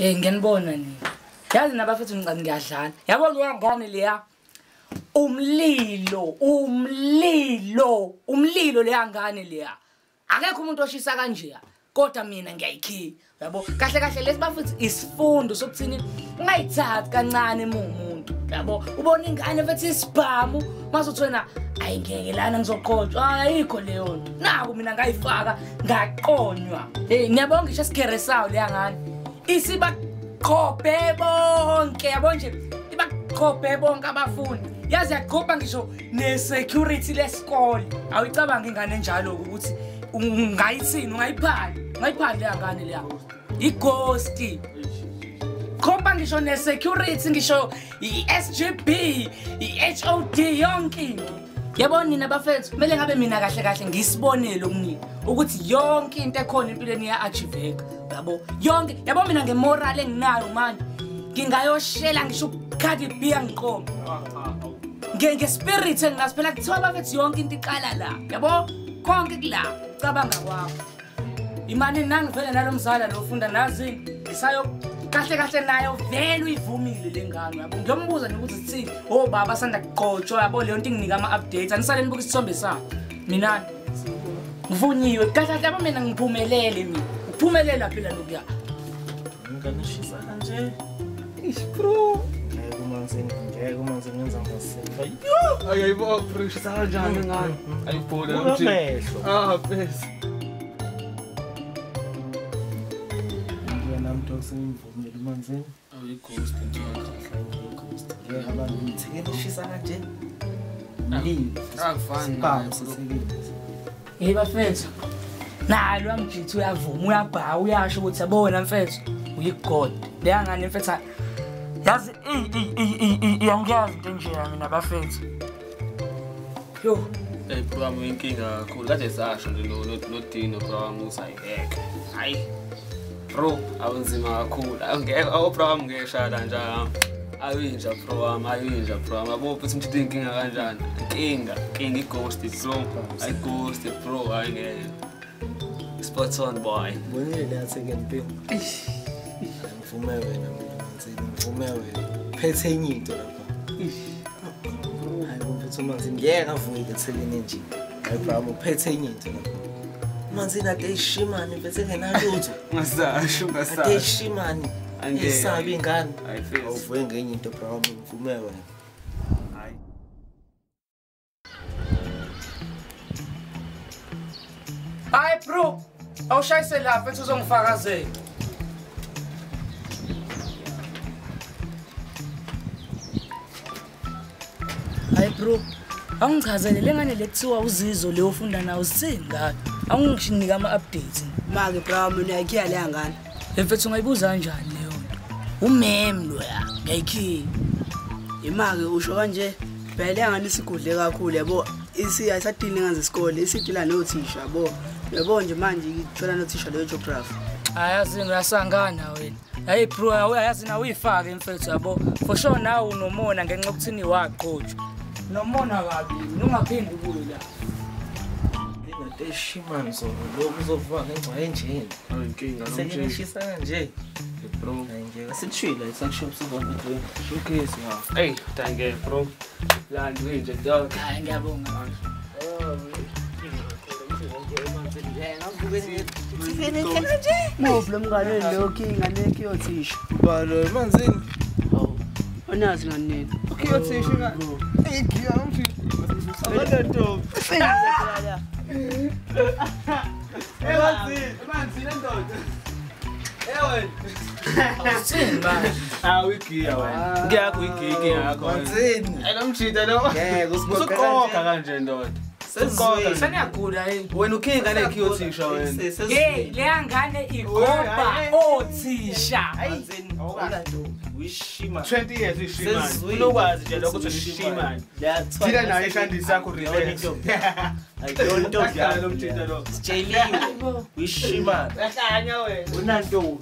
Eh ngiyanibona nina. Yazi nabafethu ngicani ngiyadlala. Yabo leya ngane leya. Umlilo, umlilo, umlilo leya ngane leya. Akekho umuntu oshisa kanje. Kodwa mina ngiyayikhiya. Yabo kahle kahle lesi bafethu isifundo sokuthini ungayithathi kancane umuntu. Yabo ubona ingane futhi isibhamu mase uthona ayingeke lana ngizoqhotshwa ayikho leyo nto. Naku mina ngayifaka ngaqonywa. Hey ngiyabonga ngisho sikheresayo leya ngane. Isibaqhophe bonke yabo nje ibaqhophe bonke abafundi. Yazi yaqhopha ngisho ne-security lesikole. Awuyicabangi ingane enjalo ukuthi ungayithini ungayiphali ungayiphali leya ngane leya ighosti khomba ngisho ne-security ngisho i-sgb i-hod yonke into yabona nina bafethu kumele ngabe mina kahle kahle ngisibonele okunini ukuthi yonke into ekhona empilweni iya-achiveka yabo yonke yabo mina ngemoral enginayo manje ngingayoshela ngisho ukhadi bhiya ngiqoma ngespirit enginaso phela kuthiwa bafethu yonke into iqala la yabo? Konke kula cabanga kwakho. Imani nangivele nalo mzala lofunda nazini ngisayo kahle kahle nayo vele uyivumile le ngane yabo ngiyombuza nokuthi sithini o baba sanda kuqotshwa yabo leyo nto inginika ama-updates anisale nibuka isithombe sakho mina ngivunyiwe. Kahle kahle yabo mina ngiphumelele mina. Ukuphumelela phela lokuya. Nganishisa kanje bro. Ngeke uma ngeke uma ngenza ngasemva ayayibona bro ushisa kanjani ngani? ayibhola namjini amehlo ah bese mntu osemvumile uma ngizeni awuyighost ngeke abantu ngithekela ishisa kanje? Sisebenzi yeyi bafethu. Nalo amjithi uyavuma uyabhawa uyasho ukuthi yabona mfethu uyigod. Leya ngane mfethu? Yazi iyangiyazi into enjeya mina bafethu yo. Hey bro wami uyinkinga kakhulu. Kade sasho nje no- no- nodino bro wami ukuthi ayingeke hayi. Bro awunzima kakhulu. Bro wami ngeshada nje ayinja bro wami ayinja bro wami. Yabo futhi ngithi inkinga kanjani? Inkinga inkinga ighost bro ayi ghost bro hayi ngeke. Spot on boy. Bonile le second pill ngivume wena mina ngizeni ngivume wena. Phethe enye into lapha. Hayi kumfuthu manzi ngeke ngavuyile ekuthekeni nje. Hayi bro uphethe enye into lapha manzini ateishi mani bese ngenalutho ngasasho ngasasho ateishi mani isabi ingane awuvuke ngenye into brown mvume wena. Hayi. Bro awushayise lapha ethi uzongifakazela. Hayi bro. Awungichazele le ngane le kuthiwa uzizo leyo ufunda nawo singaka awungishinika ama-updates. Make bra mina uyayikhiya leya ngane emfethu ungayibuza kanjani leyo nto? Umem loya ngiyayikhiya imake usho kanje phela leya ngane isigudle kakhulu yabo? Ayisadili ngane zesikole isidila nothisha yabo? Yabo nje manje ithola nothisha leyo geography ayazi uyasangana wena. Hayi bro ayazi nawe uyifake mfethu yabo? For sure nawe unomona ngenxa yokuthini waqhotshwa nomona kabi não não não eshi não não não ngemva não não não asikushile não não não danke não não não ngiyabonga. Não não não leyo não nekuyothisha não emanzini não nganini kio eu não mtu Olha tu. Olha. É manzi, Eu não dói. É oi. Simba. Ah, É o wewe. É o yake É o Ayamchita É o sibona. É o ndoda. sengiyagula wena ukhinga ingane yakhe yothisha wena? Hey leya ngane igoba othisha. 20 years ishimaniunokwazi nje lokho ukuthi ishimani thina nayo ishandisi yakho relomthinta lo wishimanunantoni